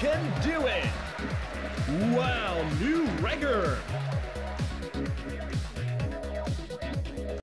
can do it! Wow, new record!